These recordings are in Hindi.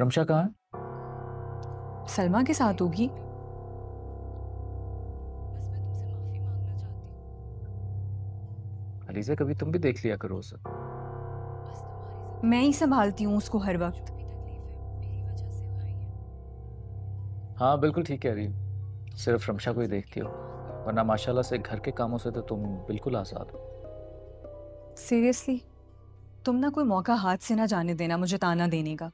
रमशा कहाँ है? सलमा के साथ होगी। अली से कभी तुम भी देख लिया करो उसे। मैं ही संभालती हूँ उसको हर वक्त। हाँ बिल्कुल ठीक है रही हो। सिर्फ़ रमशा को ही देखती हो। वरना माशाल्लाह से घर के कामों से तो तुम बिल्कुल आज़ाद हो। सीरियसली तुम ना कोई मौका हाथ से ना जाने देना मुझे ताना देने का।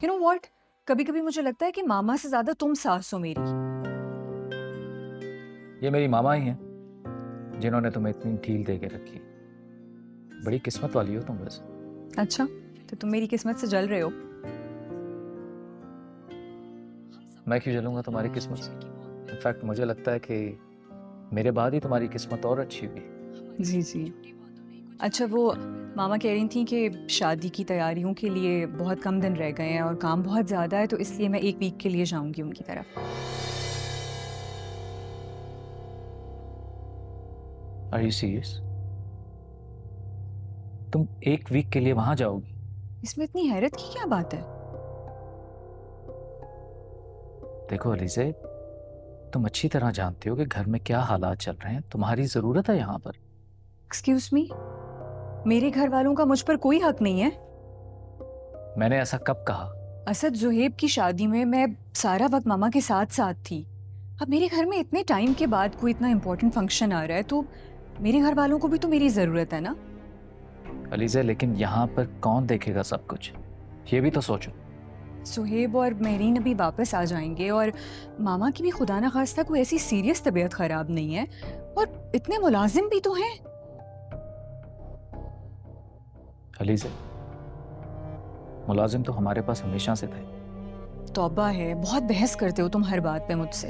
यू नो व्हाट कभी कभी मुझे लगता है कि मामा से ज़्यादा तुम सास हो मेरी। ये मेरी मामा ही हैं जिन्होंने तुम्हें इतनी ढील दे के रखी बड़ी किस्मत वाली हो तुम वैसे अच्छा तो तुम मेरी किस्मत से जल रहे हो। मैं क्यों जलूँगा तुम्हारी किस्मत से? इनफैक्ट मुझे लगता है कि मेरे बाद ही तुम्हारी किस्मत और अच्छी हुई जी जी। अच्छा वो मामा कह रही थी कि शादी की तैयारियों के लिए बहुत कम दिन रह गए हैं और काम बहुत ज़्यादा है तो इसलिए मैं एक वीक के लिए जाऊँगी उनकी तरफ़। आर यू सीरियस तुम एक वीक के लिए वहाँ जाओगी? इसमें इतनी हैरत की क्या बात है? देखो अलीजे तुम अच्छी तरह जानते हो कि घर में क्या हालात चल रहे हैं। तुम्हारी ज़रूरत है यहाँ पर। एक्सक्यूज मी मेरे घर वालों का मुझ पर कोई हक नहीं है। मैंने ऐसा कब कहा? असद जुहेब की शादी में मैं सारा वक्त मामा के साथ साथ थी। अब मेरे घर में इतने टाइम के बाद कोई इतना इम्पोर्टेंट फ़ंक्शन आ रहा है तो मेरे घर वालों को भी तो मेरी ज़रूरत है ना? अलीजे लेकिन यहाँ पर कौन देखेगा सब कुछ? ये भी तो सोचो। सुहेब और महरीन अभी वापस आ जाएँगे और मामा की भी खुदा न खास्ता कोई ऐसी सीरियस तबीयत ख़राब नहीं है। और इतने मुलाजिम भी तो हैं। अलीजे मुलाजिम तो हमारे पास हमेशा से थे। तोबा है, बहुत बहस करते हो तुम हर बात पे मुझसे।